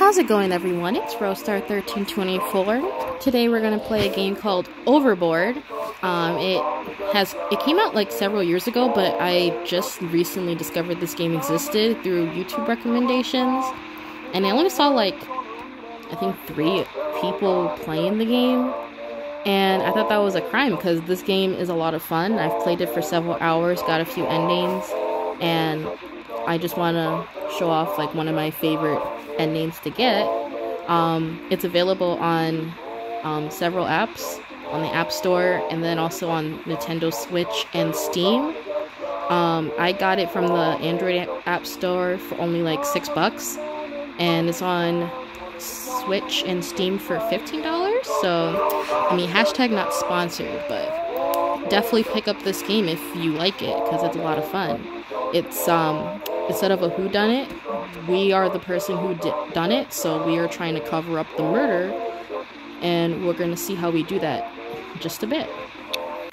How's it going everyone? It's Rosestar1324. Today we're going to play a game called Overboard. Um, it has it came out like several years ago, but I just recently discovered this game existed through YouTube recommendations. And I only saw like I think 3 people playing the game. And I thought that was a crime because this game is a lot of fun. I've played it for several hours, got a few endings, and I just want to show off like one of my favorite endings to get. Um, it's available on um, several apps on the App Store and then also on Nintendo Switch and Steam. Um, I got it from the Android App Store for only like six bucks, and it's on Switch and Steam for $15. So, I mean, hashtag not sponsored, but definitely pick up this game if you like it because it's a lot of fun. It's um instead of a who done it, we are the person who done it, so we are trying to cover up the murder and we're going to see how we do that just a bit.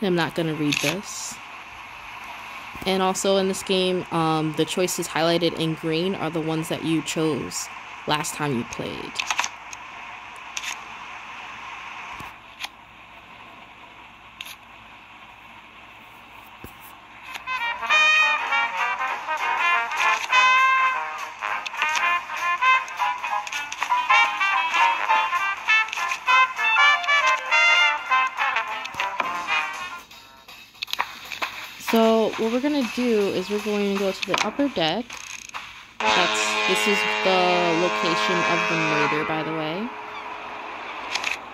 I'm not going to read this. And also in this game, um, the choices highlighted in green are the ones that you chose last time you played. What we're gonna do is we're going to go to the upper deck. That's this is the location of the murder, by the way.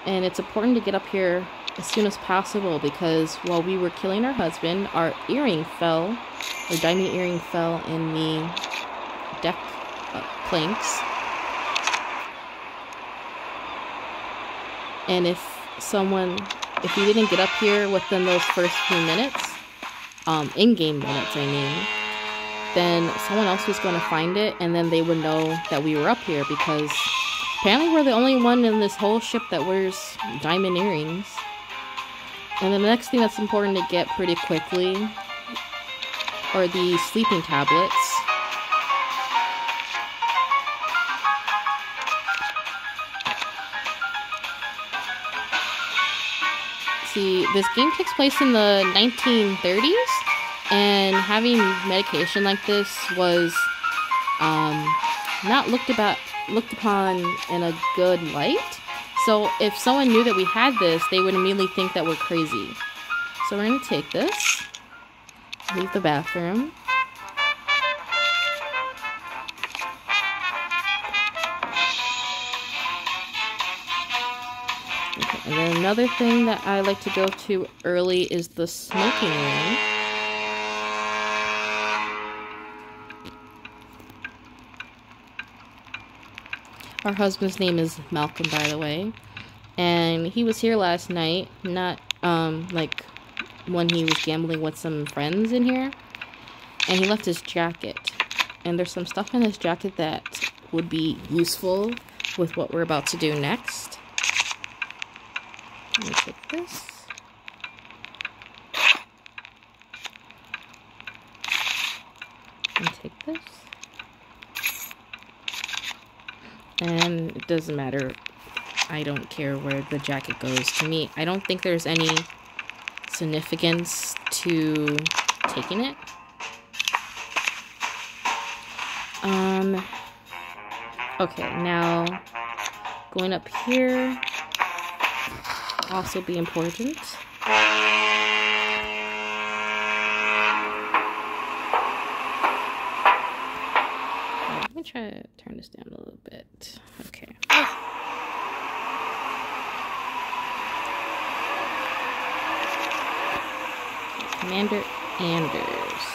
And it's important to get up here as soon as possible because while we were killing our husband, our earring fell, our diamond earring fell in the deck uh, planks. And if someone, if we didn't get up here within those first few minutes, um, in-game minutes, I mean, then someone else was going to find it, and then they would know that we were up here because apparently we're the only one in this whole ship that wears diamond earrings. And the next thing that's important to get pretty quickly are the sleeping tablets. This game takes place in the 1930s, and having medication like this was um, not looked about looked upon in a good light. So if someone knew that we had this, they would immediately think that we're crazy. So we're gonna take this, leave the bathroom. Another thing that I like to go to early is the smoking room. Our husband's name is Malcolm, by the way. And he was here last night, not um, like when he was gambling with some friends in here. And he left his jacket. And there's some stuff in his jacket that would be useful with what we're about to do next. Me take this. And take this. And it doesn't matter. I don't care where the jacket goes. To me, I don't think there's any significance to taking it. Um, okay, now going up here also be important. Let me try to turn this down a little bit. Okay. Commander Anders.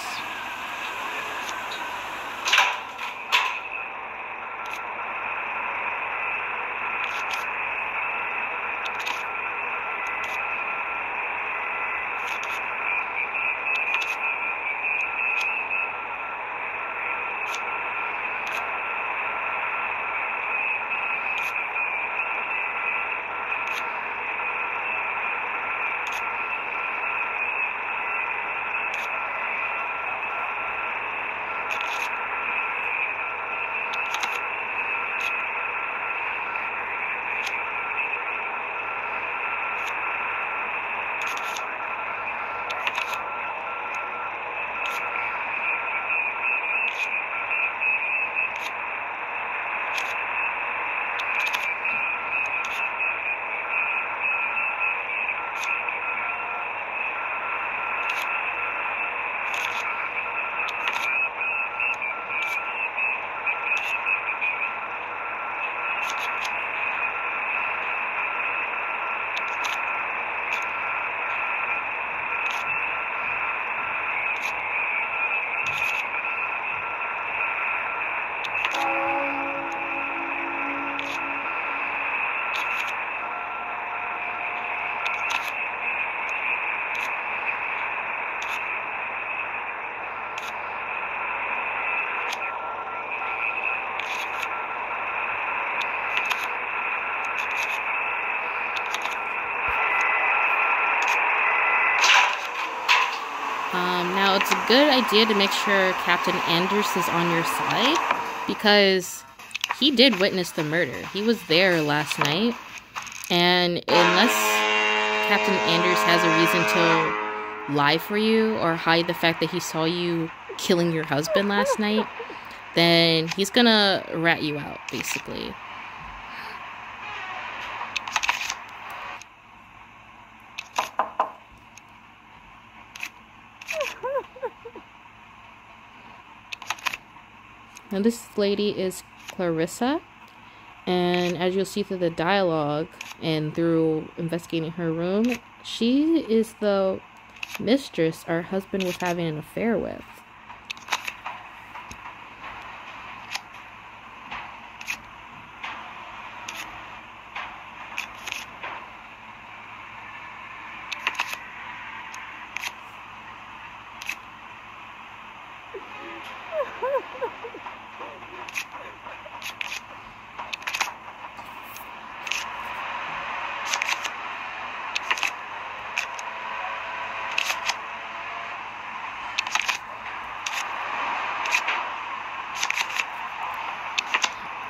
Idea to make sure Captain Anders is on your side because he did witness the murder. He was there last night, and unless Captain Anders has a reason to lie for you or hide the fact that he saw you killing your husband last night, then he's gonna rat you out, basically. Now, this lady is Clarissa, and as you'll see through the dialogue and through investigating her room, she is the mistress our husband was having an affair with.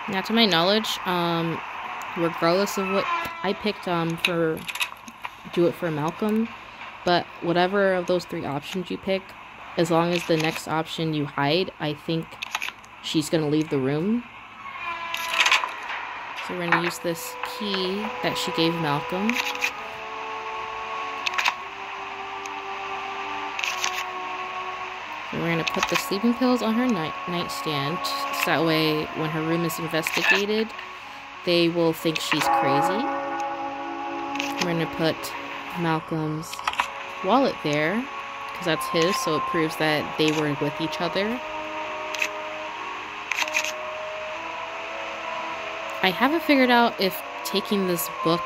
Now, to my knowledge, um, regardless of what I picked um, for do it for Malcolm, but whatever of those three options you pick, as long as the next option you hide, I think she's going to leave the room. So we're going to use this key that she gave Malcolm. And we're going to put the sleeping pills on her night nightstand. So that way, when her room is investigated, they will think she's crazy. We're going to put Malcolm's wallet there, because that's his, so it proves that they were with each other. I haven't figured out if taking this book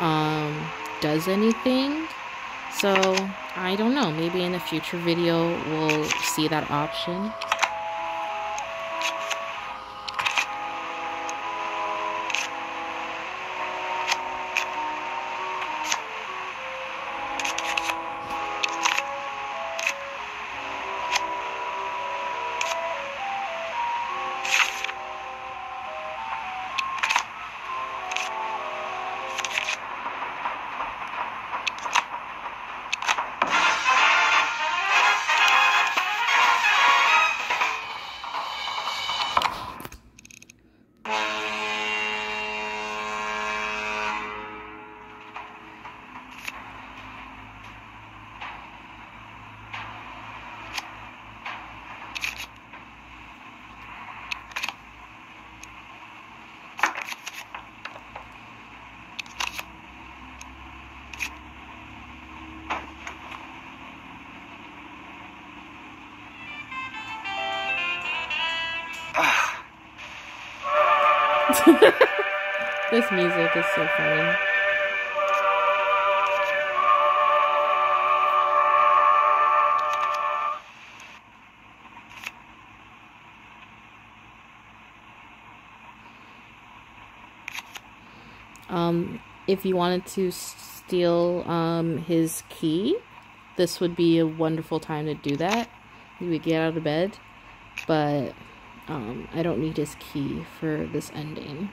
um, does anything. So, I don't know. Maybe in a future video we'll see that option. this music is so funny. Um, if you wanted to steal um, his key, this would be a wonderful time to do that. You would get out of bed, but um, I don't need his key for this ending.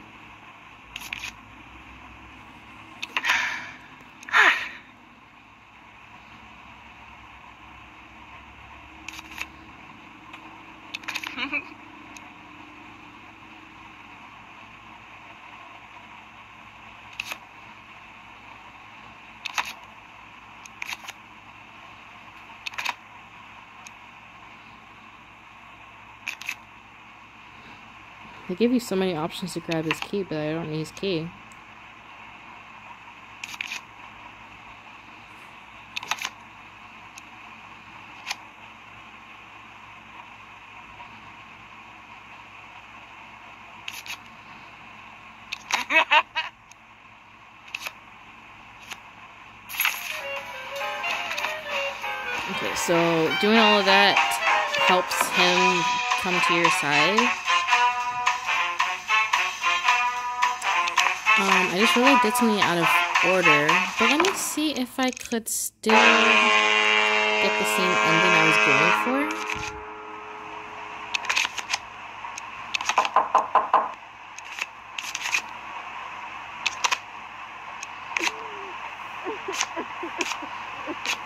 They give you so many options to grab his key, but I don't need his key. Okay, so doing all of that helps him come to your side. I just really did something out of order. But let me see if I could still get the same ending I was going for.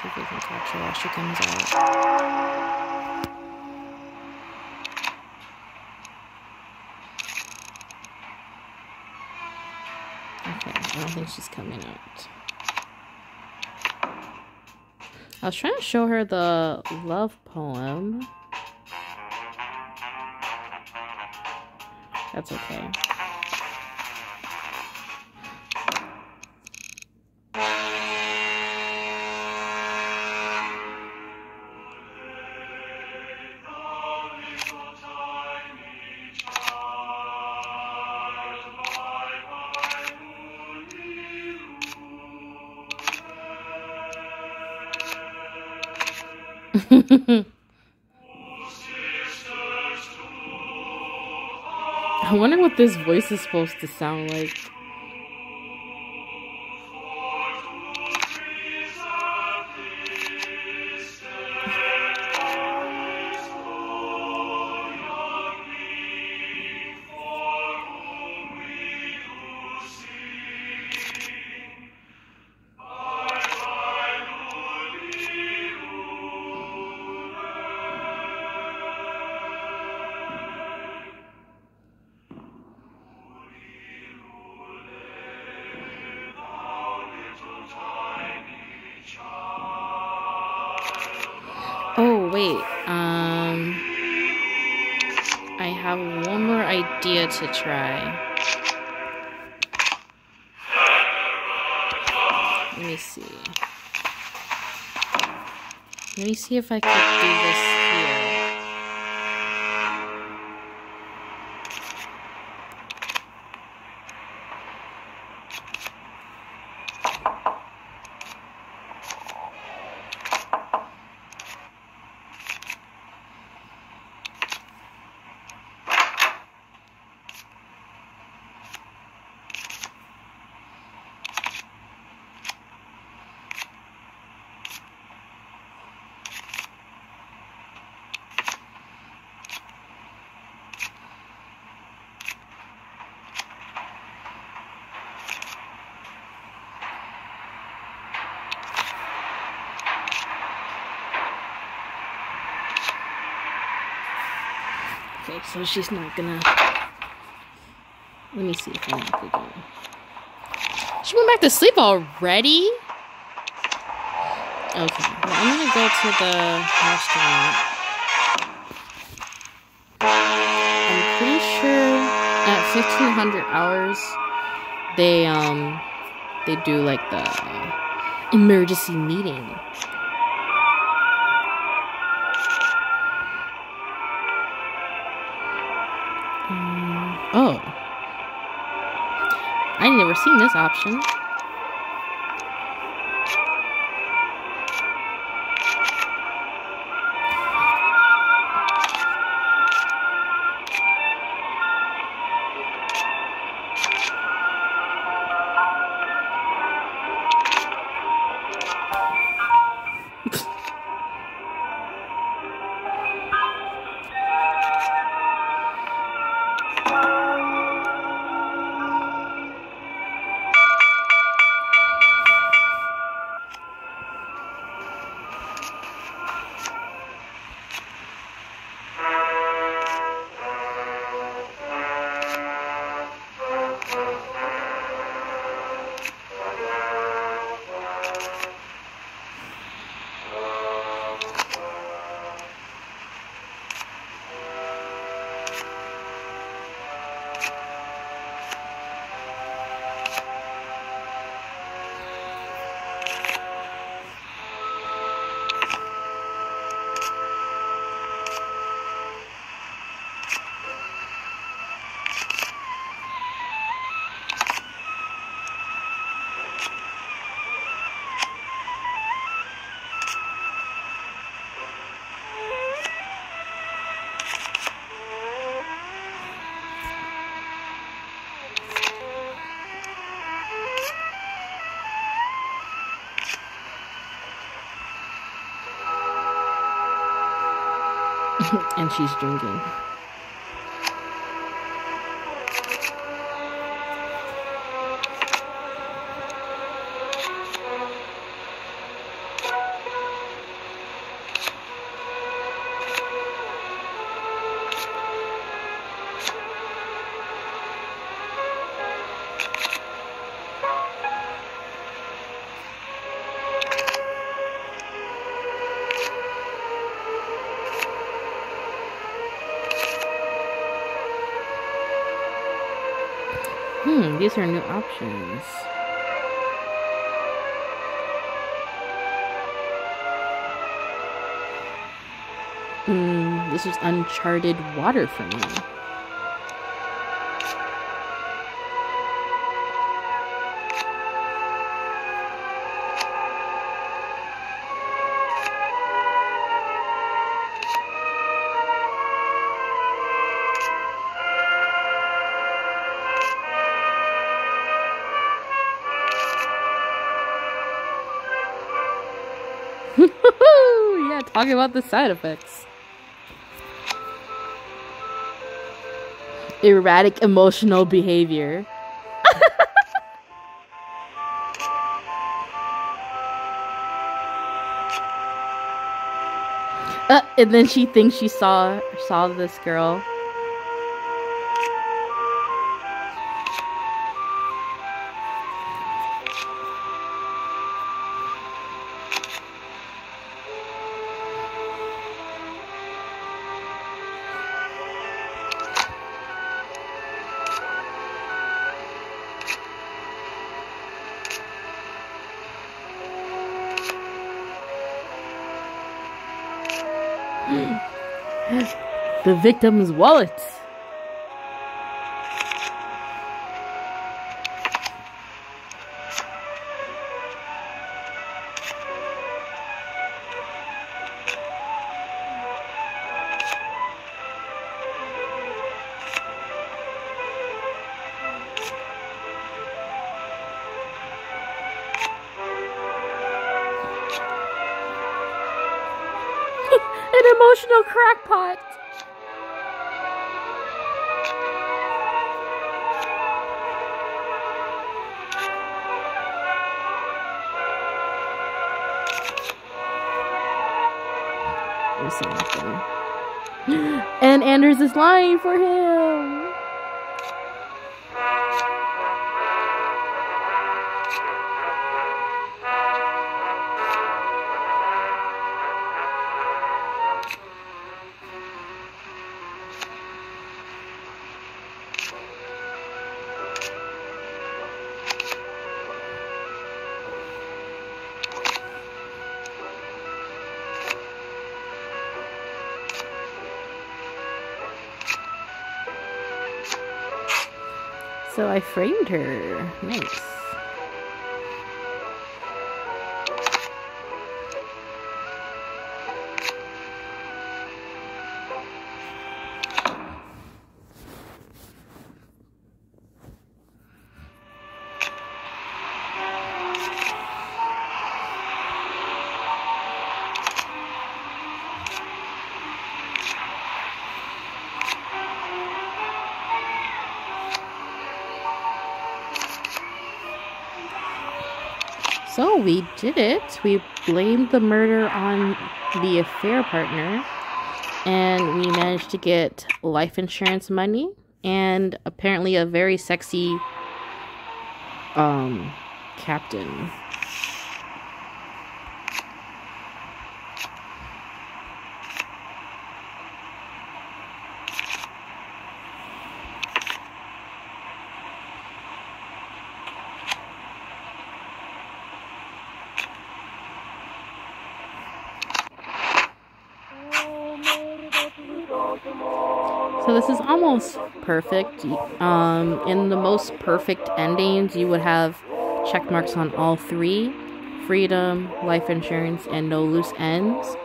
See if we can catch her while she comes out. Okay, I don't think she's coming out. I was trying to show her the love poem. That's okay. I wonder what this voice is supposed to sound like. Oh, wait. Um. I have one more idea to try. Let me see. Let me see if I could do this here. So she's not gonna. Let me see if I'm actually going. She went back to sleep already? Okay, well, I'm gonna go to the restaurant. I'm pretty sure at 1500 hours they um they do like the emergency meeting. Seen this option. and she's drinking. These are new options. Hmm, this is uncharted water for me. Talking about the side effects. Erratic emotional behavior. uh, and then she thinks she saw saw this girl. The victim's wallet. An emotional crackpot. And Anders is lying for him. So I framed her. Nice. So we did it. We blamed the murder on the affair partner, and we managed to get life insurance money and apparently a very sexy um captain. So this is almost perfect. Um, in the most perfect endings, you would have check marks on all three: freedom, life insurance, and no loose ends.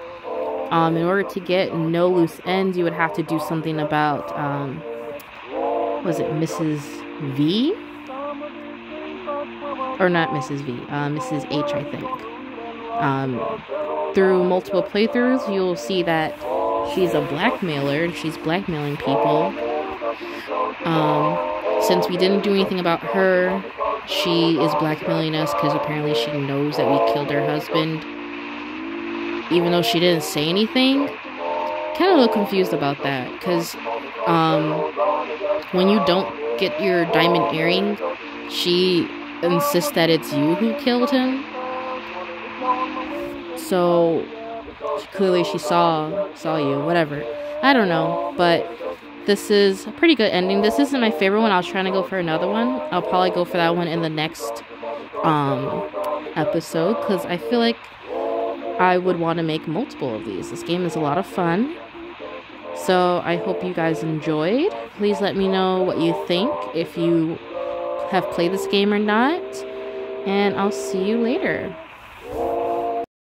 Um, in order to get no loose ends, you would have to do something about um, was it Mrs. V? Or not Mrs. V, uh, Mrs. H, I think. Um, through multiple playthroughs, you'll see that she's a blackmailer. She's blackmailing people. Um, since we didn't do anything about her, she is blackmailing us because apparently she knows that we killed her husband. Even though she didn't say anything. Kind of a little confused about that because um, when you don't get your diamond earring, she insists that it's you who killed him. So clearly she saw saw you, whatever. I don't know, but this is a pretty good ending. This isn't my favorite one. I was trying to go for another one. I'll probably go for that one in the next um episode cuz I feel like I would want to make multiple of these. This game is a lot of fun. So I hope you guys enjoyed. Please let me know what you think if you have played this game or not. And I'll see you later.